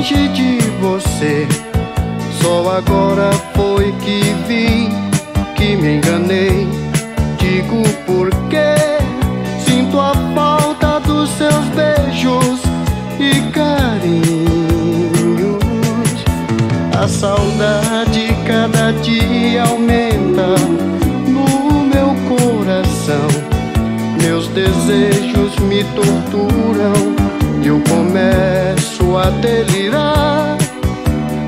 longe de você. Só agora foi que vi que me enganei. Digo porque sinto a falta dos seus beijos e carinhos. A saudade cada dia aumenta no meu coração. Meus desejos me torturam eu começo a delirar.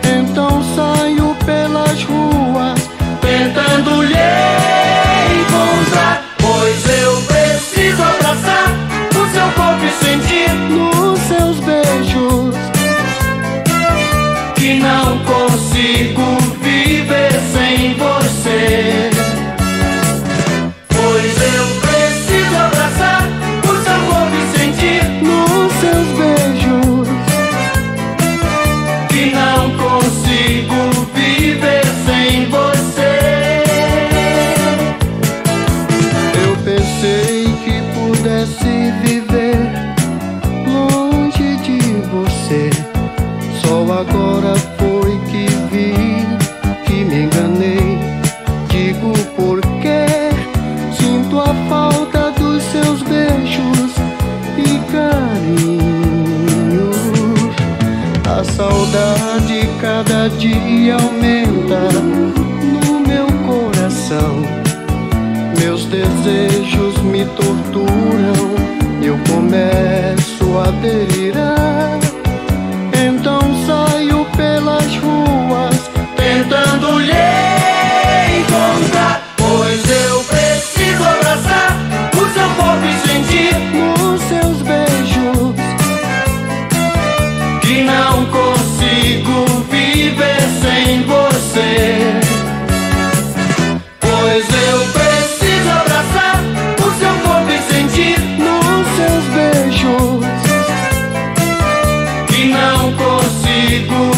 Então saio pelas ruas tentando lhe encontrar. Pois eu preciso abraçar o seu corpo e sentir nos seus beijos que não consigo viver sem você. Pudesse viver longe de você. Só agora foi que vi que me enganei. Digo porque sinto a falta dos seus beijos e carinhos. A saudade cada dia aumenta no meu coração. Meus desejos torturam, eu começo. comigo.